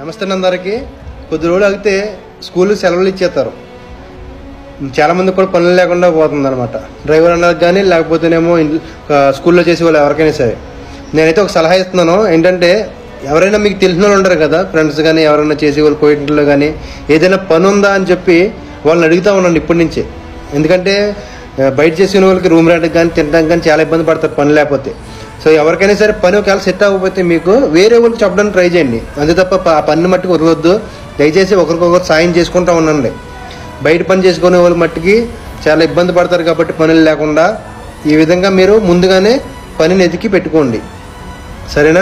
నమస్తే అందరికీ కొద్ది రోజులు ఆగితే స్కూల్ సెలవులు ఇచ్చేస్తారు. చాలా మంది కూడా పనులు లేకుండా పోతుంది అనమాట డ్రైవర్ అన్నది కానీ లేకపోతేనేమో స్కూల్లో చేసే వాళ్ళు ఎవరికైనా సరే. నేనైతే ఒక సలహా ఇస్తున్నాను. ఏంటంటే ఎవరైనా మీకు తెలిసిన వాళ్ళు ఉంటారు కదా ఫ్రెండ్స్ కానీ ఎవరైనా చేసే వాళ్ళు కోయింట్లో కానీ ఏదైనా పని ఉందా అని చెప్పి వాళ్ళని అడుగుతా ఉన్నాను ఇప్పటి నుంచే. ఎందుకంటే బయట చేసిన వాళ్ళకి రూమ్ రెంట్కి కానీ తినడానికి కానీ చాలా ఇబ్బంది పడతారు పని లేకపోతే. సో ఎవరికైనా సరే పని ఒకవేళ సెట్ అవ్వకపోతే మీకు వేరే వాళ్ళకి చెప్పడానికి ట్రై చేయండి. అంతే తప్ప ఆ పని మట్టుకు వదలొద్దు. దయచేసి ఒకరికొకరు సాయం చేసుకుంటూ ఉండండి. బయట పని చేసుకునే వాళ్ళు మట్టికి చాలా ఇబ్బంది పడతారు కాబట్టి పనులు లేకుండా ఈ విధంగా మీరు ముందుగానే పనిని ఎతికి పెట్టుకోండి. సరేనా?